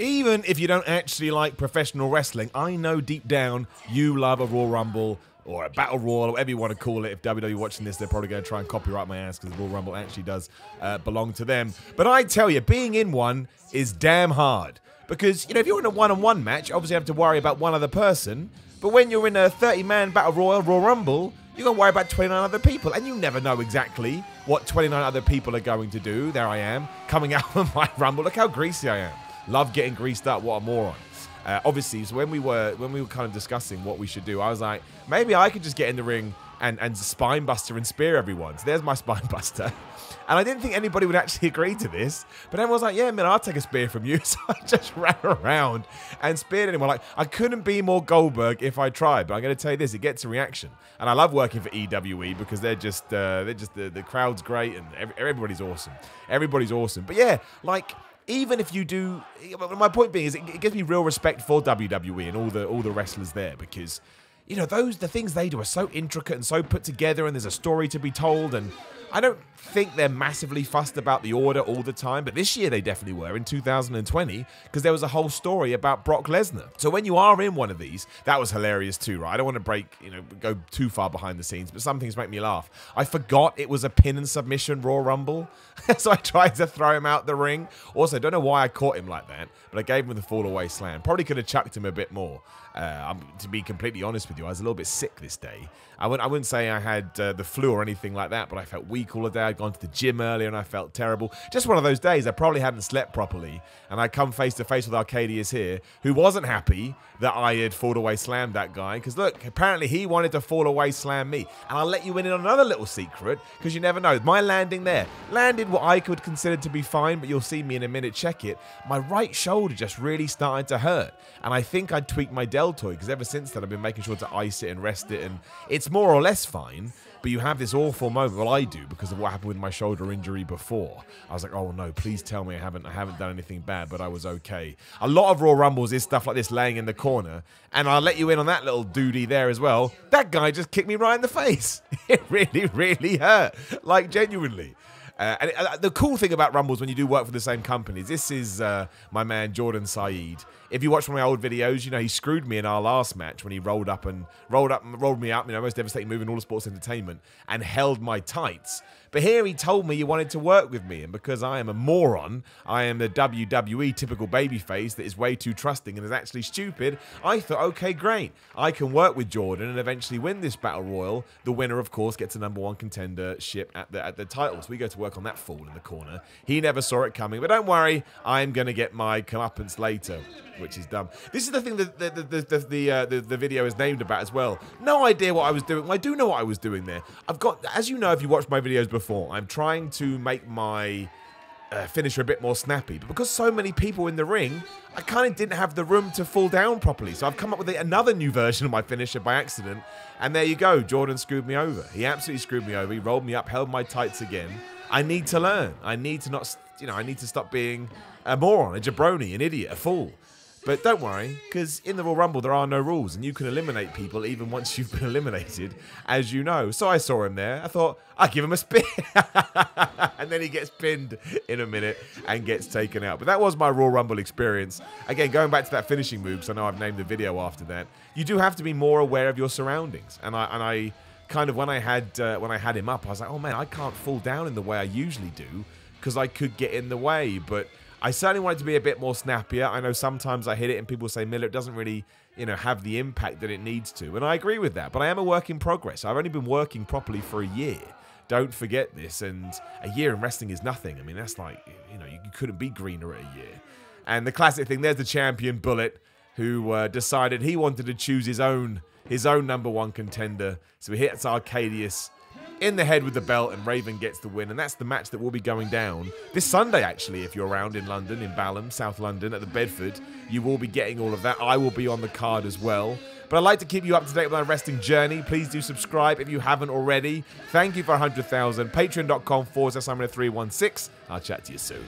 Even if you don't actually like professional wrestling, I know deep down you love a Royal Rumble or a Battle Royal, whatever you want to call it. If WWE watching this, they're probably going to try and copyright my ass because Royal Rumble actually does uh, belong to them. But I tell you, being in one is damn hard. Because, you know, if you're in a one-on-one match, obviously you have to worry about one other person. But when you're in a 30-man Battle Royal, Royal Rumble, you're going to worry about 29 other people. And you never know exactly what 29 other people are going to do. There I am, coming out of my Rumble. Look how greasy I am. Love getting greased up. What a moron. Uh, obviously, so when we were when we were kind of discussing what we should do, I was like, maybe I could just get in the ring and and spine buster and spear everyone. So there's my spine buster. And I didn't think anybody would actually agree to this, but everyone was like, "Yeah, man, I'll take a spear from you." So I just ran around and speared anyone. Like I couldn't be more Goldberg if I tried. But I'm going to tell you this: it gets a reaction, and I love working for EWE because they're just uh, they're just the, the crowd's great and everybody's awesome. Everybody's awesome. But yeah, like even if you do, my point being is it gives me real respect for WWE and all the all the wrestlers there because you know those the things they do are so intricate and so put together and there's a story to be told and I don't think they're massively fussed about the order all the time, but this year they definitely were in 2020 because there was a whole story about Brock Lesnar. So when you are in one of these, that was hilarious too, right? I don't want to break, you know, go too far behind the scenes, but some things make me laugh. I forgot it was a pin and submission Royal Rumble, so I tried to throw him out the ring. Also, don't know why I caught him like that, but I gave him the fall away slam. Probably could have chucked him a bit more. Uh, to be completely honest with you, I was a little bit sick this day. I wouldn't, I wouldn't say I had uh, the flu or anything like that, but I felt weak all the day. I'd gone to the gym earlier and I felt terrible. Just one of those days. I probably hadn't slept properly. And I come face to face with Arcadius here, who wasn't happy that I had fall away slammed that guy. Because look, apparently he wanted to fall away slam me. And I'll let you in on another little secret, because you never know. My landing there landed what I could consider to be fine, but you'll see me in a minute check it. My right shoulder just really started to hurt. And I think I tweaked my deltoid, because ever since then I've been making sure to ice it and rest it. And it's more or less fine but you have this awful moment. Well, I do because of what happened with my shoulder injury before. I was like, oh no, please tell me I haven't I haven't done anything bad, but I was okay. A lot of Royal Rumbles is stuff like this laying in the corner, and I'll let you in on that little duty there as well. That guy just kicked me right in the face. It really, really hurt, like genuinely. Uh, and uh, the cool thing about Rumbles when you do work for the same companies, this is uh, my man Jordan Saeed. If you watch one of my old videos, you know he screwed me in our last match when he rolled up and rolled up, and rolled me up, you know, most devastating move in all of sports entertainment, and held my tights. But here he told me he wanted to work with me, and because I am a moron, I am the WWE typical babyface that is way too trusting and is actually stupid. I thought, okay, great, I can work with Jordan and eventually win this battle royal. The winner, of course, gets a number one contendership at the at the titles. We go to work on that fall in the corner. He never saw it coming, but don't worry, I'm gonna get my comeuppance later which is dumb. This is the thing that the the the the, uh, the, the video is named about as well. No idea what I was doing. Well, I do know what I was doing there. I've got, as you know, if you watched my videos before, I'm trying to make my uh, finisher a bit more snappy. But because so many people in the ring, I kind of didn't have the room to fall down properly. So I've come up with another new version of my finisher by accident. And there you go. Jordan screwed me over. He absolutely screwed me over. He rolled me up, held my tights again. I need to learn. I need to not, you know, I need to stop being a moron, a jabroni, an idiot, a fool. But don't worry, because in the Royal Rumble there are no rules, and you can eliminate people even once you've been eliminated, as you know. So I saw him there. I thought, i give him a spin. and then he gets pinned in a minute and gets taken out. But that was my Royal Rumble experience. Again, going back to that finishing move, because I know I've named the video after that, you do have to be more aware of your surroundings. And I, and I kind of, when I had uh, when I had him up, I was like, oh man, I can't fall down in the way I usually do, because I could get in the way. But I certainly wanted to be a bit more snappier. I know sometimes I hit it and people say, Miller, it doesn't really, you know, have the impact that it needs to. And I agree with that. But I am a work in progress. I've only been working properly for a year. Don't forget this. And a year in wrestling is nothing. I mean, that's like, you know, you couldn't be greener at a year. And the classic thing, there's the champion Bullet who uh, decided he wanted to choose his own his own number one contender. So he hits Arcadius in the head with the belt, and Raven gets the win. And that's the match that will be going down this Sunday, actually, if you're around in London, in Balham, South London, at the Bedford. You will be getting all of that. I will be on the card as well. But I'd like to keep you up to date with my wrestling journey. Please do subscribe if you haven't already. Thank you for 100,000. Patreon.com forward slash 316. I'll chat to you soon.